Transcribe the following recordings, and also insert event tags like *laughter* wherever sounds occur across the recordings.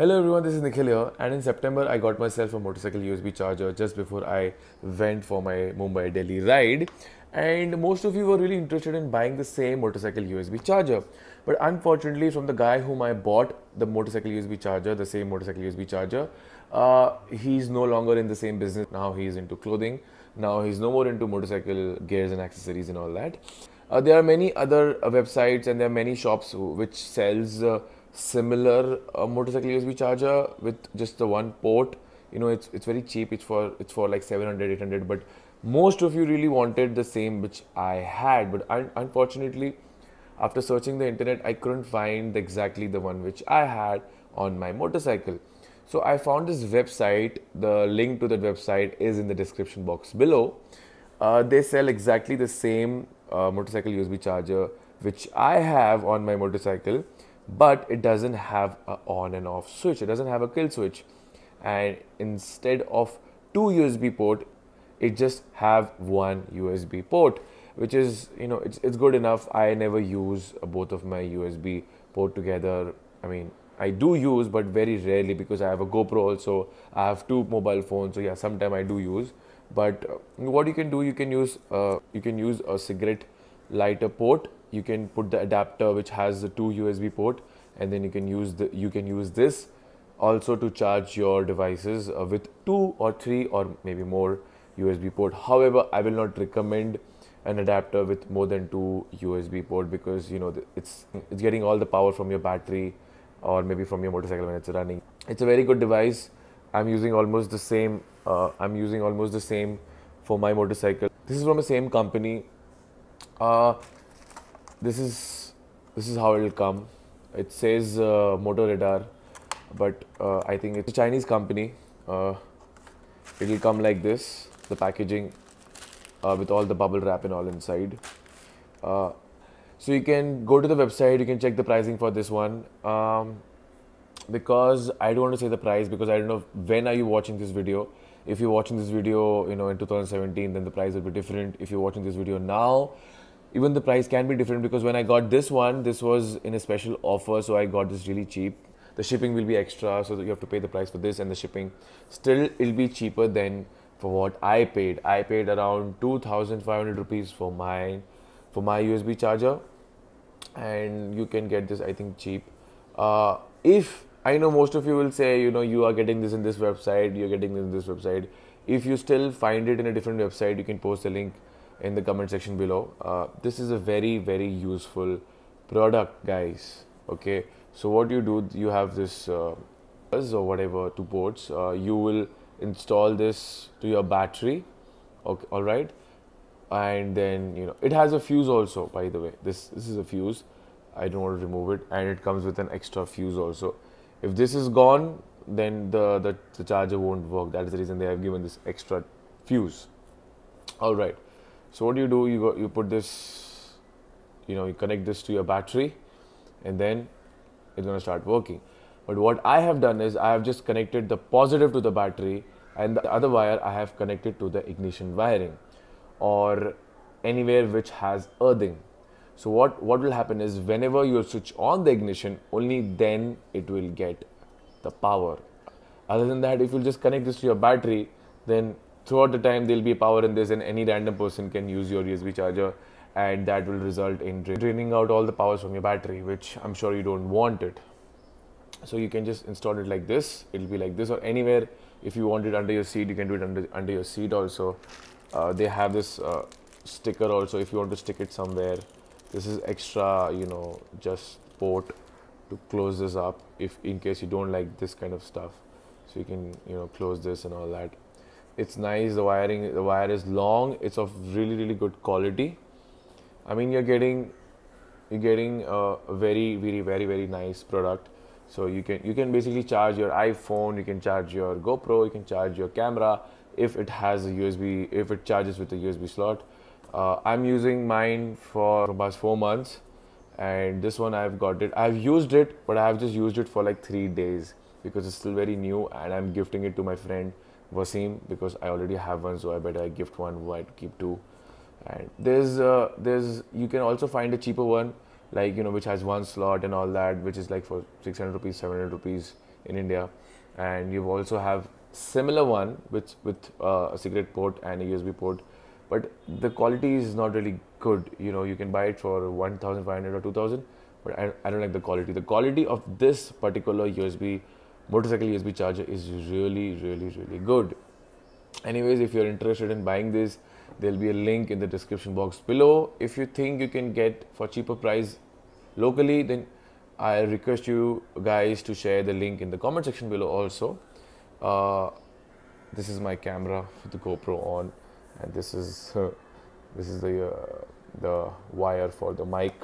Hello everyone, this is Nikhil here. And in September I got myself a motorcycle USB charger just before I went for my Mumbai Delhi ride. And most of you were really interested in buying the same motorcycle USB charger. But unfortunately from the guy whom I bought the motorcycle USB charger, the same motorcycle USB charger, uh, he's no longer in the same business, now he's into clothing, now he's no more into motorcycle gears and accessories and all that. Uh, there are many other uh, websites and there are many shops which sells uh, similar uh, motorcycle USB charger with just the one port. You know, it's it's very cheap. It's for it's for like 700, 800. But most of you really wanted the same which I had. But un- unfortunately, after searching the internet, I couldn't find exactly the one which I had on my motorcycle. So I found this website. The link to that website is in the description box below. Uh, they sell exactly the same uh, motorcycle USB charger which I have on my motorcycle but it doesn't have a on and off switch. It doesn't have a kill switch. And instead of two usb port it just have one usb port which is you know it's, it's good enough. I never use both of my usb port together. I mean i do use but very rarely because i have a gopro also. I have two mobile phones so yeah sometime i do use. But uh, what you can do you can use uh, you can use a cigarette lighter port you can put the adapter which has the two USB port and then you can use the you can use this also to charge your devices uh, with two or three or maybe more USB port. However, I will not recommend an adapter with more than two USB port because you know it's it's getting all the power from your battery or maybe from your motorcycle when it's running. It's a very good device. I'm using almost the same. Uh, I'm using almost the same for my motorcycle. This is from the same company. Uh, this is this is how it will come. It says uh, motor radar but uh, i think it's a chinese company. Uh, it will come like this the packaging uh, with all the bubble wrap and all inside. Uh, so you can go to the website you can check the pricing for this one. Um, because i don't want to say the price because i don't know when are you watching this video. If you're watching this video you know in 2017 then the price will be different. If you're watching this video now even the price can be different because when I got this one, this was in a special offer, so I got this really cheap. The shipping will be extra, so you have to pay the price for this and the shipping. Still, it'll be cheaper than for what I paid. I paid around 2,500 rupees for my for my USB charger, and you can get this I think cheap. Uh, if I know most of you will say, you know, you are getting this in this website, you're getting this in this website. If you still find it in a different website, you can post the link in the comment section below. Uh, this is a very very useful product, guys. Okay, so what you do, you have this uh, or whatever two ports. Uh, you will install this to your battery. Okay, all right, and then you know it has a fuse also. By the way, this this is a fuse. I don't want to remove it, and it comes with an extra fuse also. If this is gone, then the, the, the charger won't work. That is the reason they have given this extra fuse. All right. So what do you do? You go, you put this, you know, you connect this to your battery, and then it's gonna start working. But what I have done is I have just connected the positive to the battery, and the other wire I have connected to the ignition wiring, or anywhere which has earthing. So what what will happen is whenever you switch on the ignition, only then it will get the power. Other than that, if you just connect this to your battery, then throughout the time there'll be power in this and any random person can use your USB charger and that will result in draining out all the powers from your battery which I'm sure you don't want it. So you can just install it like this. It'll be like this or anywhere. If you want it under your seat, you can do it under, under your seat also. Uh, they have this uh, sticker also if you want to stick it somewhere. This is extra, you know, just port to close this up if in case you don't like this kind of stuff. So you can, you know, close this and all that it's nice the wiring the wire is long it's of really really good quality. I mean you're getting you're getting a very very very very nice product. So you can you can basically charge your iphone you can charge your gopro you can charge your camera if it has a usb if it charges with a usb slot. Uh, i'm using mine for about four months and this one i've got it. I've used it but i've just used it for like three days because it's still very new and i'm gifting it to my friend Wasim because I already have one, so I better gift one. Why keep two? And there's uh, there's you can also find a cheaper one like you know which has one slot and all that which is like for 600 rupees 700 rupees in india and you also have similar one with with uh, a cigarette port and a usb port but the quality is not really good you know you can buy it for 1500 or 2000 but I, I don't like the quality the quality of this particular usb motorcycle usb charger is really really really good. Anyways if you're interested in buying this there'll be a link in the description box below. If you think you can get for cheaper price locally then i request you guys to share the link in the comment section below also. Uh, this is my camera with the gopro on and this is uh, *laughs* this is the uh, the wire for the mic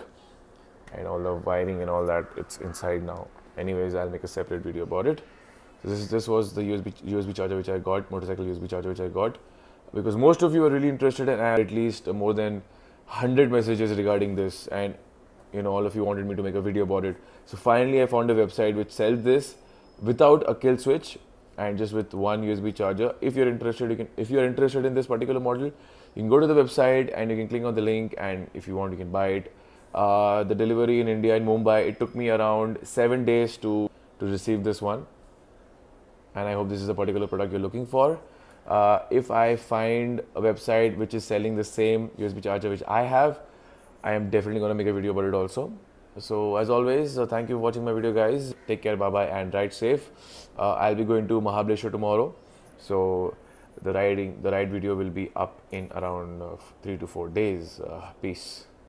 and all the wiring and all that. It's inside now anyways i'll make a separate video about it. So this this was the usb usb charger which i got motorcycle usb charger which i got. Because most of you are really interested and I had at least more than 100 messages regarding this and you know all of you wanted me to make a video about it. So finally i found a website which sells this without a kill switch and just with one usb charger. If you're interested you can if you're interested in this particular model you can go to the website and you can click on the link and if you want you can buy it uh, the delivery in india in mumbai it took me around seven days to to receive this one and i hope this is the particular product you're looking for uh, if I find a website which is selling the same USB charger which I have, I am definitely going to make a video about it also. So as always, uh, thank you for watching my video guys. Take care, bye bye and ride safe. Uh, I'll be going to Mahabaleshwar tomorrow. So the riding, the ride video will be up in around uh, three to four days. Uh, peace.